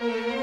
mm you.